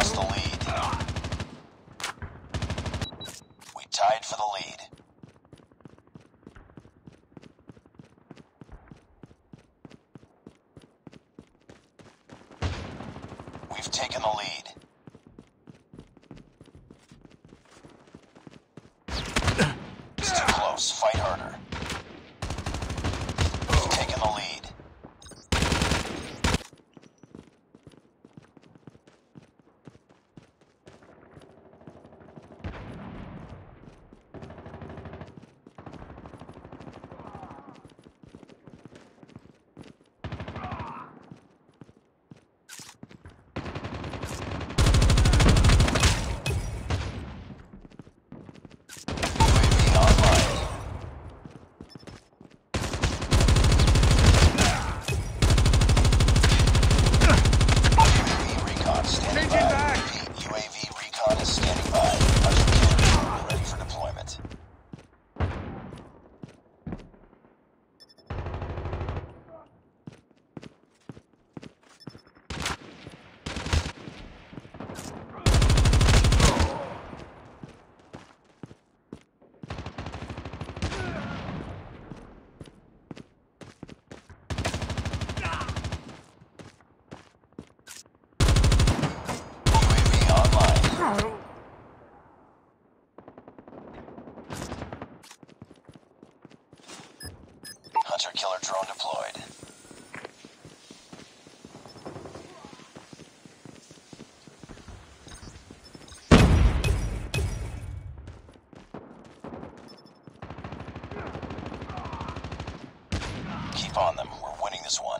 hostile aim. on them. We're winning this one.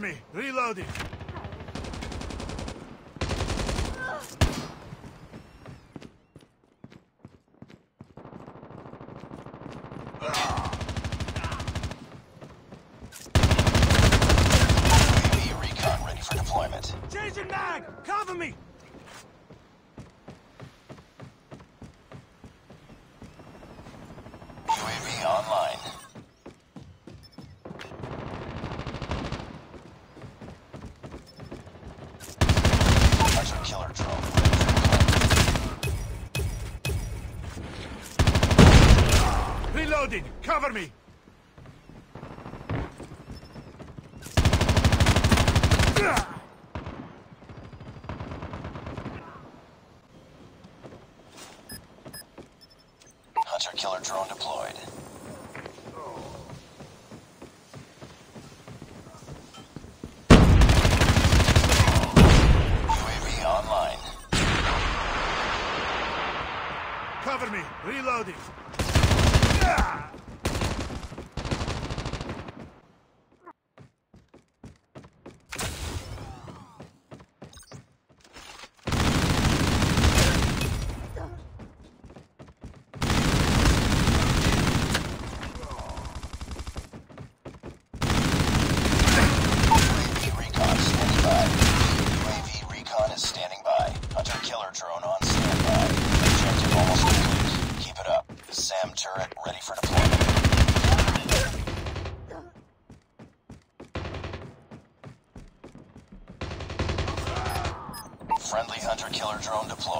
Cover me. Reloading. Recon ready for deployment. Changing mag! Cover me! your killer drone deployed. UAV online. Cover me. Reloading. drone deployed.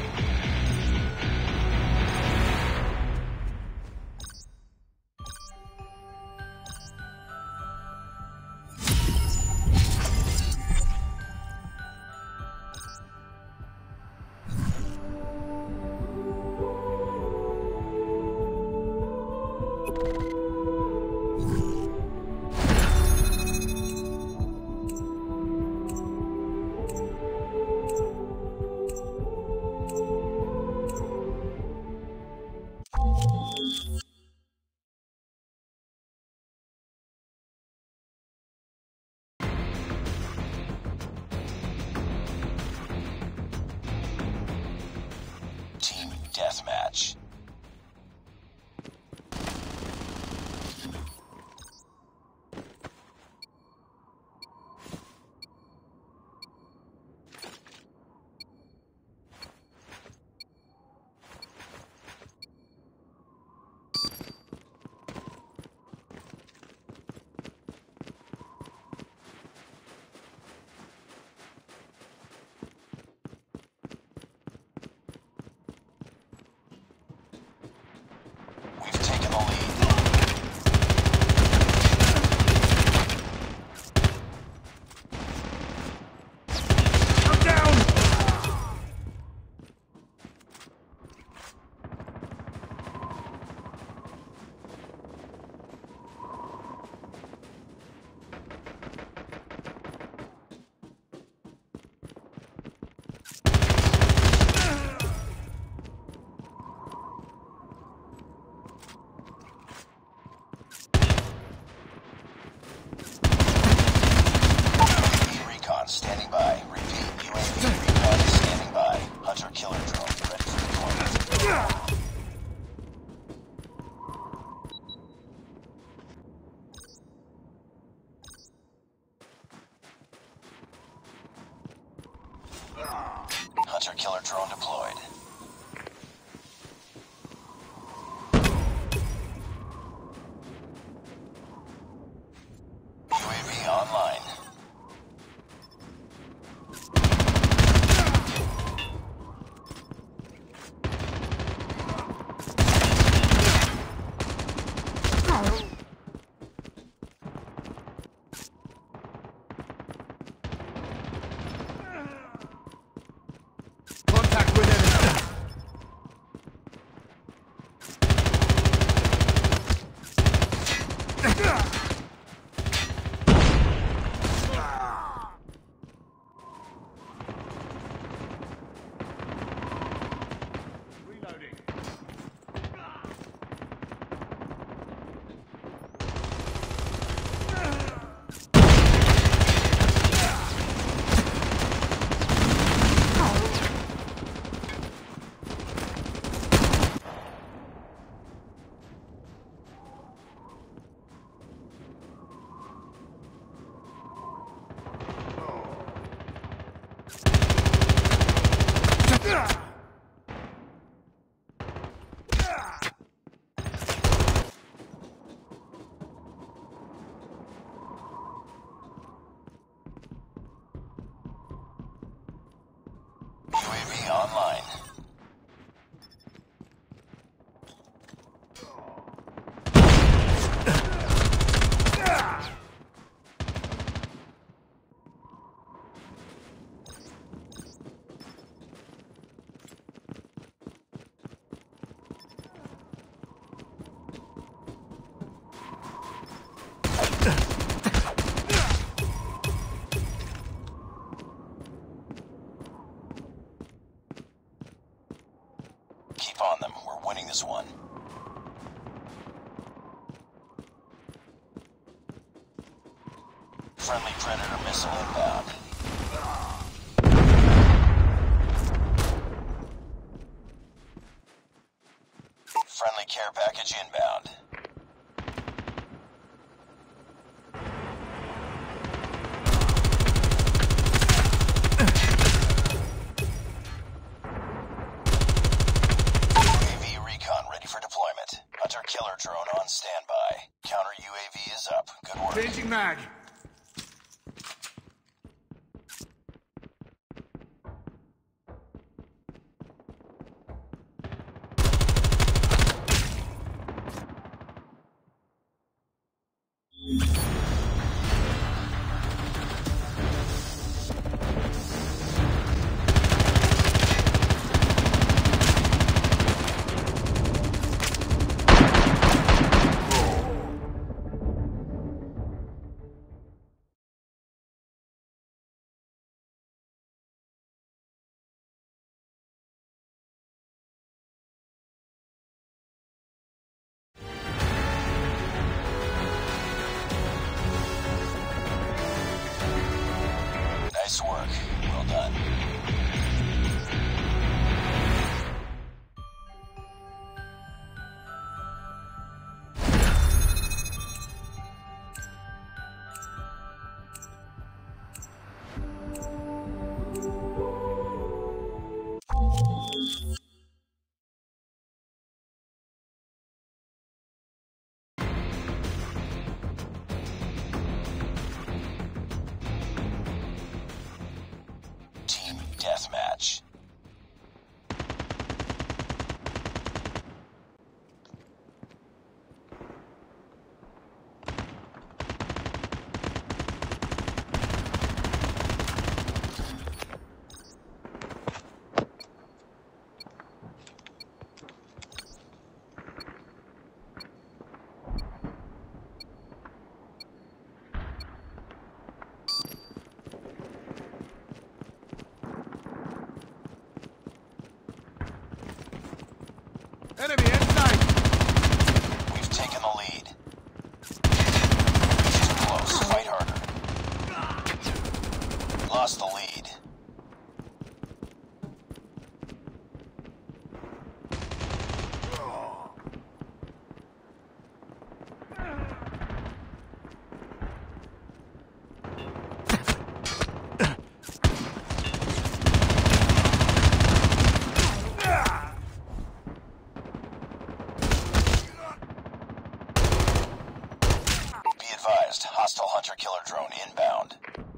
as one. Friendly Predator missile inbound. Friendly care package inbound. Nag. Team Deathmatch. Enemy inside! drone inbound.